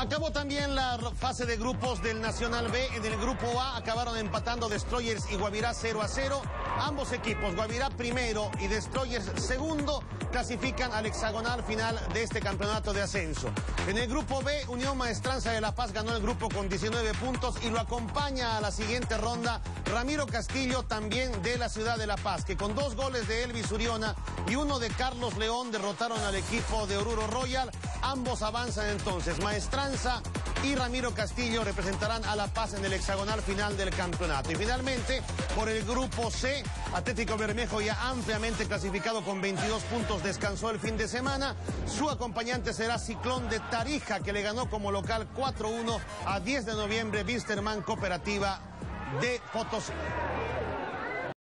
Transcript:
Acabó también la fase de grupos del Nacional B. En el grupo A acabaron empatando Destroyers y Guavirá 0 a 0. Ambos equipos, Guavirá primero y Destroyers segundo, clasifican al hexagonal final de este campeonato de ascenso. En el grupo B, Unión Maestranza de La Paz ganó el grupo con 19 puntos y lo acompaña a la siguiente ronda Ramiro Castillo, también de la ciudad de La Paz, que con dos goles de Elvis Uriona y uno de Carlos León derrotaron al equipo de Oruro Royal. Ambos avanzan entonces. Maestranza y Ramiro Castillo representarán a La Paz en el hexagonal final del campeonato. Y finalmente, por el grupo C, Atlético Bermejo ya ampliamente clasificado con 22 puntos, descansó el fin de semana. Su acompañante será Ciclón de Tarija, que le ganó como local 4-1 a 10 de noviembre Wisterman Cooperativa de Potosí.